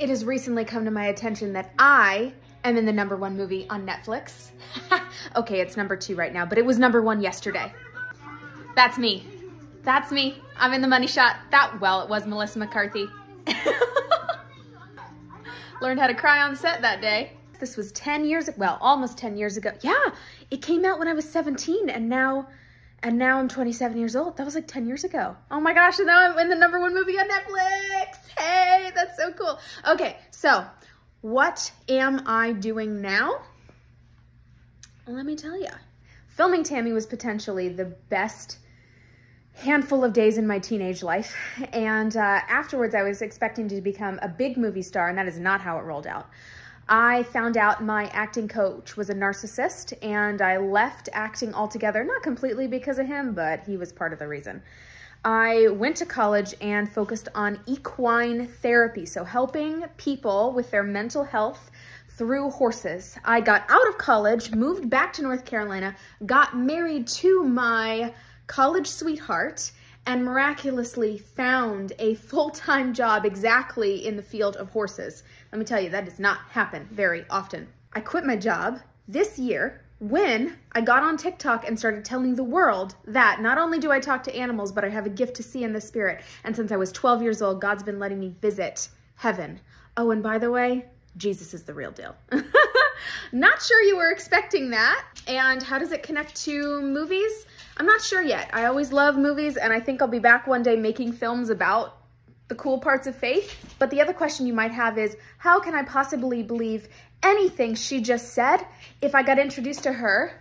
It has recently come to my attention that I am in the number one movie on Netflix. okay, it's number two right now, but it was number one yesterday. That's me. That's me. I'm in the money shot. That, well, it was Melissa McCarthy. Learned how to cry on set that day. This was 10 years, well, almost 10 years ago. Yeah, it came out when I was 17 and now, and now I'm 27 years old. That was like 10 years ago. Oh my gosh, and now I'm in the number one movie on Netflix. Hey, that's so cool. Okay, so what am I doing now? Let me tell you. Filming Tammy was potentially the best handful of days in my teenage life. And uh, afterwards, I was expecting to become a big movie star, and that is not how it rolled out. I found out my acting coach was a narcissist, and I left acting altogether, not completely because of him, but he was part of the reason. I went to college and focused on equine therapy, so helping people with their mental health through horses. I got out of college, moved back to North Carolina, got married to my college sweetheart, and miraculously found a full-time job exactly in the field of horses. Let me tell you, that does not happen very often. I quit my job this year when I got on TikTok and started telling the world that not only do I talk to animals, but I have a gift to see in the spirit. And since I was 12 years old, God's been letting me visit heaven. Oh, and by the way, Jesus is the real deal. not sure you were expecting that. And how does it connect to movies? I'm not sure yet. I always love movies and I think I'll be back one day making films about the cool parts of faith. But the other question you might have is, how can I possibly believe anything she just said if I got introduced to her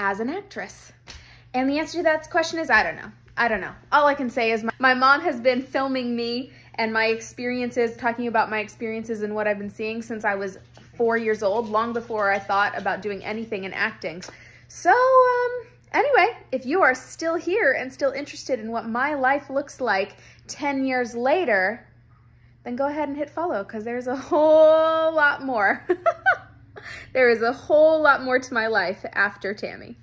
as an actress? And the answer to that question is, I don't know. I don't know. All I can say is my, my mom has been filming me and my experiences, talking about my experiences and what I've been seeing since I was four years old, long before I thought about doing anything in acting. So, um, Anyway, if you are still here and still interested in what my life looks like 10 years later, then go ahead and hit follow because there's a whole lot more. there is a whole lot more to my life after Tammy.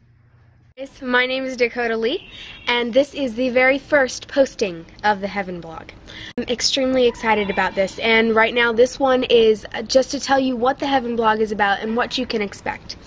My name is Dakota Lee, and this is the very first posting of the Heaven blog. I'm extremely excited about this, and right now this one is just to tell you what the Heaven blog is about and what you can expect.